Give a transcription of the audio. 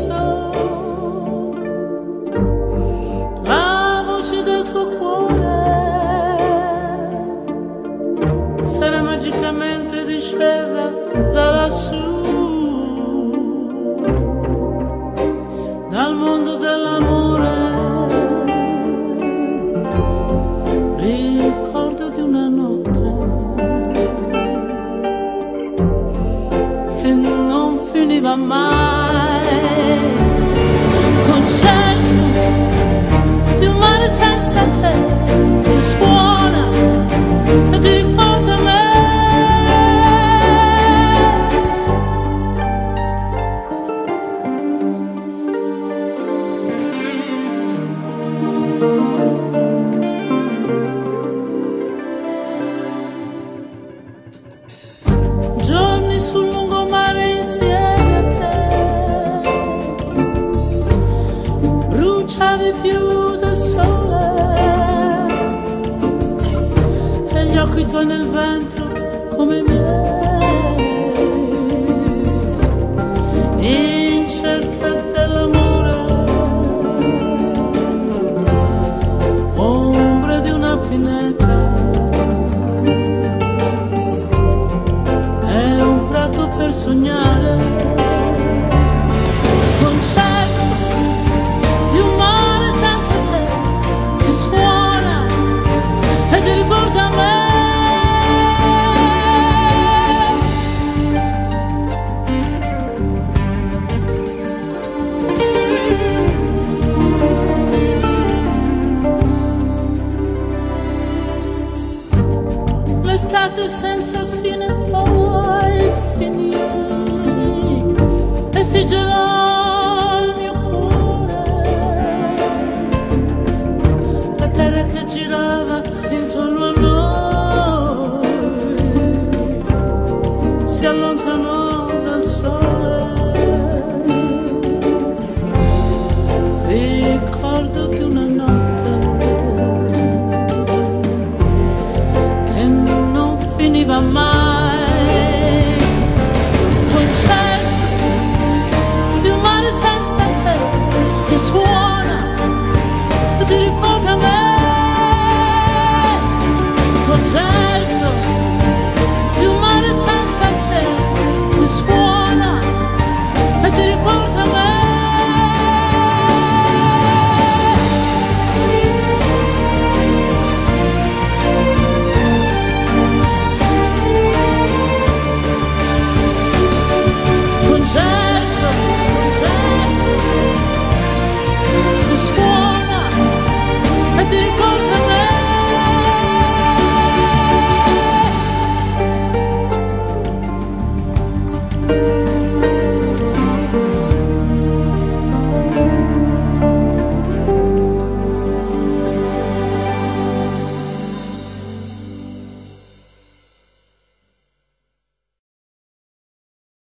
soul, la voce del tuo cuore sarà magicamente discesa lassù. Dal mondo dell'amore, ricordo di una notte che non finiva mai. Bruciavi più del sole. E gli occhi tuoi nel vento come i miei, in cerca dell'amore, ombre di una pineta. È un prato per sognare stato senza fine poi finì e si gelò il mio cuore. La terra che girava intorno a noi si allontanò dal sole. Ricordo di